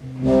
Mm-hmm.